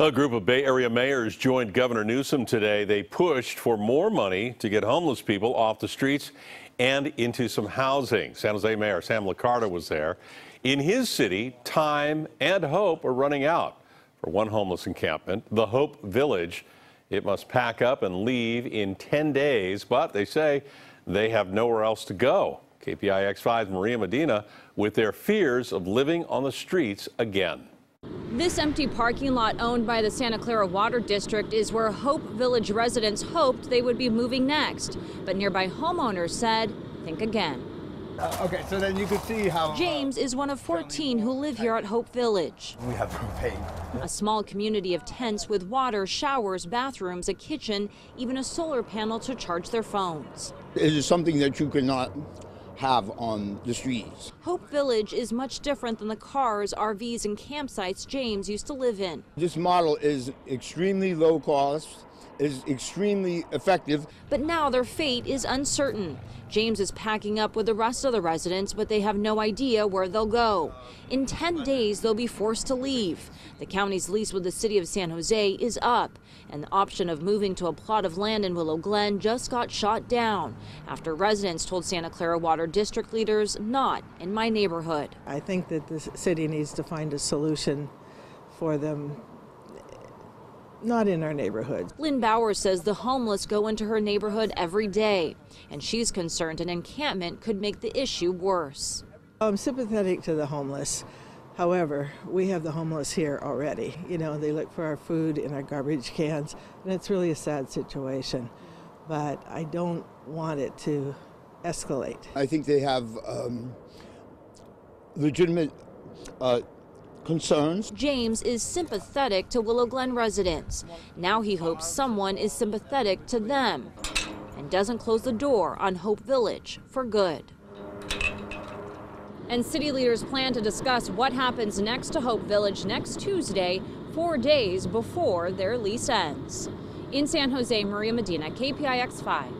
A group of Bay Area mayors joined Governor Newsom today. They pushed for more money to get homeless people off the streets and into some housing. San Jose Mayor Sam Liccardo was there. In his city, time and hope are running out for one homeless encampment, the Hope Village. It must pack up and leave in 10 days, but they say they have nowhere else to go. KPIX 5's Maria Medina with their fears of living on the streets again. This empty parking lot owned by the Santa Clara Water District is where Hope Village residents hoped they would be moving next. But nearby homeowners said, think again. Uh, okay, so then you could see how. James is one of 14 who live here at Hope Village. We have propane. A small community of tents with water, showers, bathrooms, a kitchen, even a solar panel to charge their phones. It is something that you cannot have on the streets. Hope Village is much different than the cars, RVs, and campsites James used to live in. This model is extremely low cost, is extremely effective. But now their fate is uncertain. James is packing up with the rest of the residents, but they have no idea where they'll go. In 10 days, they'll be forced to leave. The county's lease with the city of San Jose is up, and the option of moving to a plot of land in Willow Glen just got shot down after residents told Santa Clara Water District leaders, not in my neighborhood. I think that the city needs to find a solution for them not in our neighborhood. Lynn Bauer says the homeless go into her neighborhood every day, and she's concerned an encampment could make the issue worse. I'm sympathetic to the homeless. However, we have the homeless here already. You know, they look for our food in our garbage cans, and it's really a sad situation. But I don't want it to escalate. I think they have um, legitimate uh, concerns. James is sympathetic to Willow Glen residents. Now he hopes someone is sympathetic to them and doesn't close the door on Hope Village for good. And city leaders plan to discuss what happens next to Hope Village next Tuesday, four days before their lease ends. In San Jose, Maria Medina, KPIX 5.